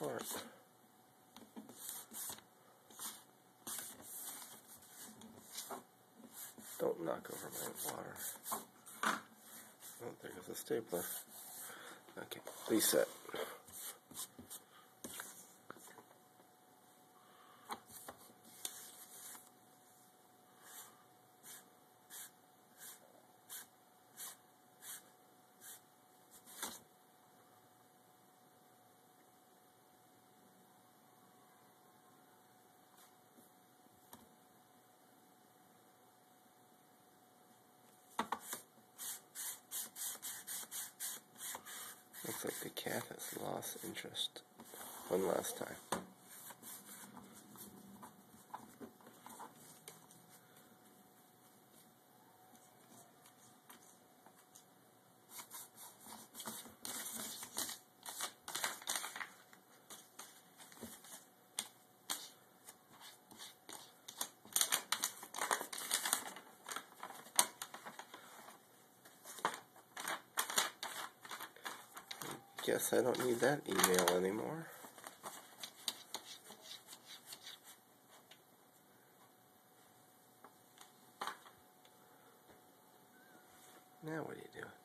this part. Don't knock over my water. Oh, there goes the stapler. Okay, reset. Looks like the cat has lost interest one last time. guess I don't need that email anymore. Now what do you do?